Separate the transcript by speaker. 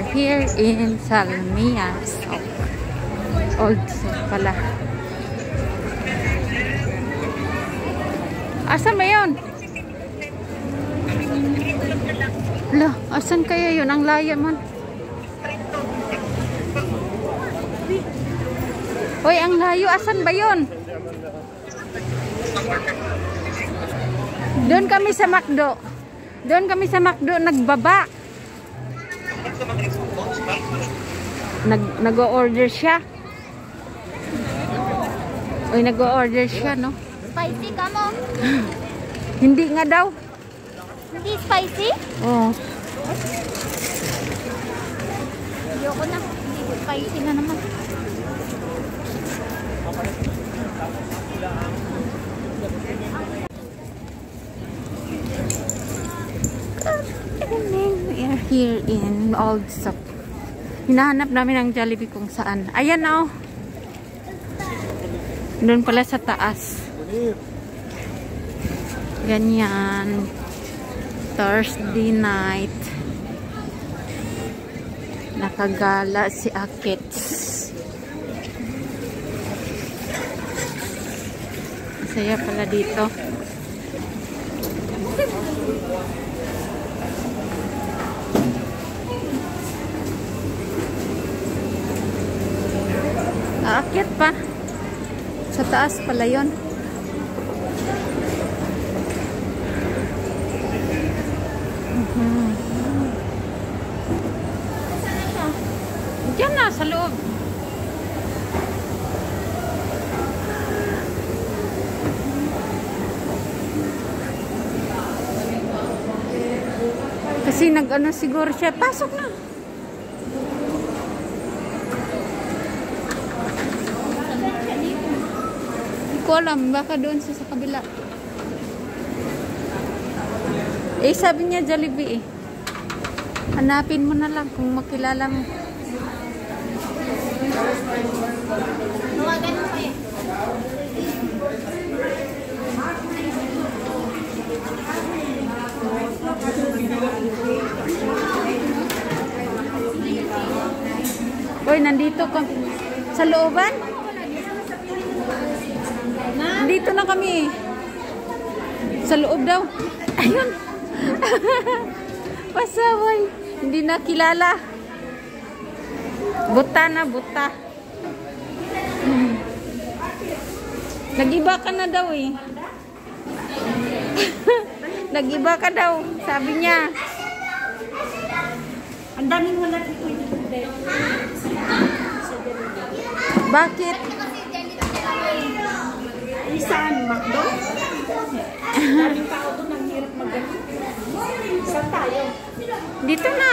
Speaker 1: here in Salmias. Oh, old pala. Asan ba yun? Ala, asan kaya yun? Ang laya man. Hoy, ang layo. Asan ba yun? Doon kami sa McDo. Doon kami sa McDo nagbaba. Nag nag-order siya. Uy, nag-order siya, no?
Speaker 2: Spicy ka mo?
Speaker 1: Hindi nga daw.
Speaker 2: Hindi spicy?
Speaker 1: Oh.
Speaker 2: Ayoko na. Hindi spicy na naman.
Speaker 1: Here in Old Souk. Hinahanap namin ang Jollibee kung saan. Ayan na oh. Doon pala sa taas. Ganyan. Thursday night. Nakagala si Akits. Saya pala dito. Aakyat pa. Sa taas pala yon. Mhm. Diyan na, sa loob. Kasi nag-ano siguro siya. Pasok na. Ko alam. Baka doon siya sa kabila. Eh, sabi niya Jollibee eh. Hanapin mo na lang kung makilala mo.
Speaker 2: Tawagan mo kayo.
Speaker 1: Uy, nandito ka. Sa looban? Nandito na kami. Sa loob daw. Ayun. Pasaway. Hindi na kilala. Buta na, buta. Hmm. Nag-iba ka na daw eh. Nag-iba ka daw, sabi niya.
Speaker 3: Ang daming wala dito dito.
Speaker 1: Bakit?
Speaker 3: Saan? Macdo? Daming tao?
Speaker 1: Dito na.